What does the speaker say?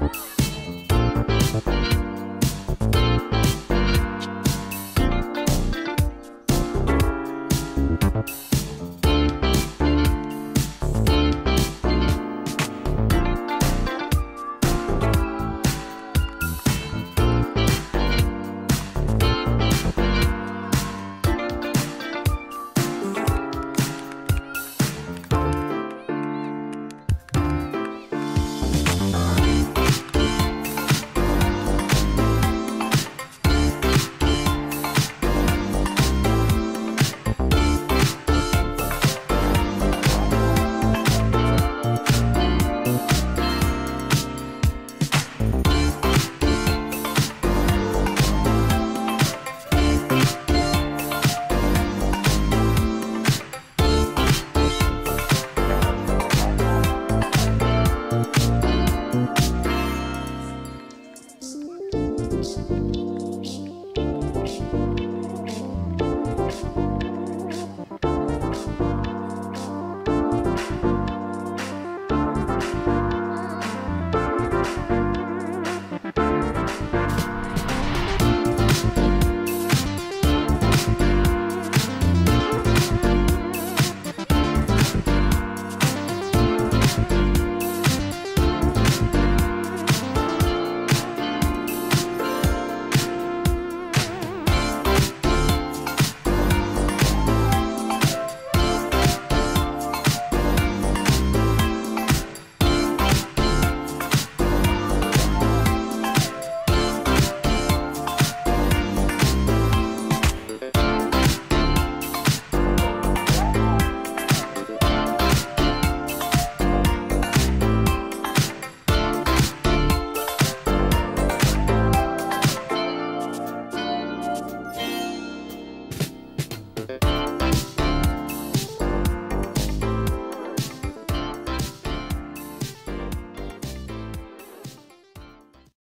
Bye.